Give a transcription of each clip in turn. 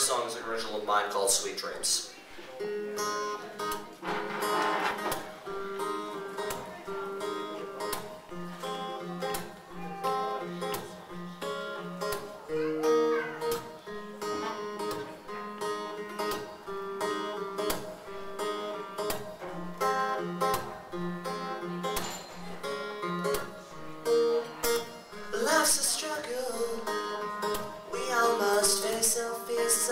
first song is an original of mine called Sweet Dreams. Face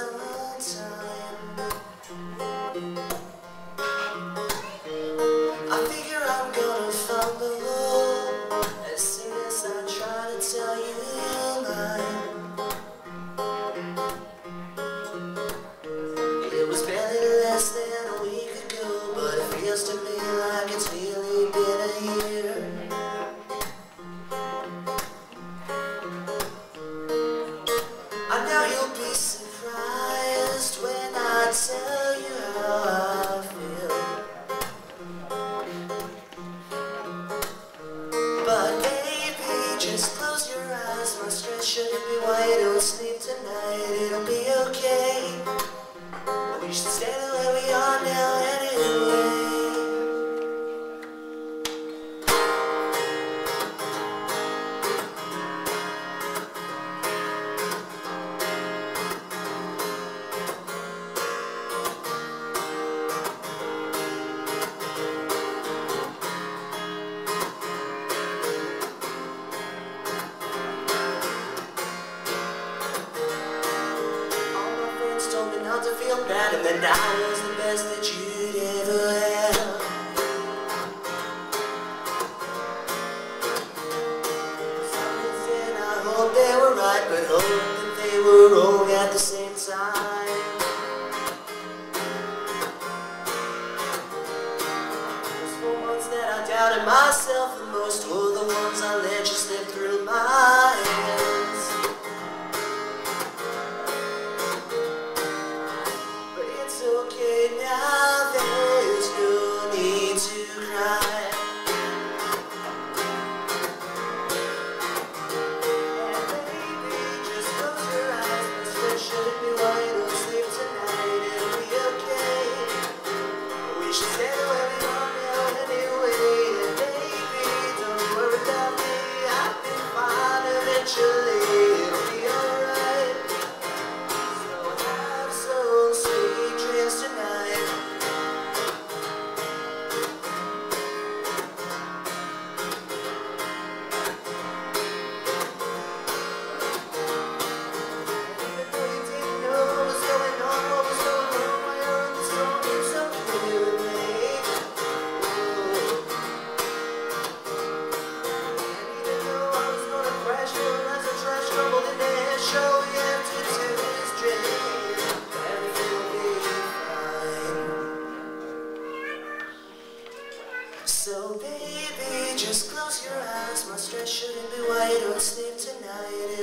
not to feel bad and that I was the best that you'd ever. Some said I they were right, but that they were at the same time. That I doubted myself the most So baby, just close your eyes. My stress shouldn't be why you don't sleep tonight.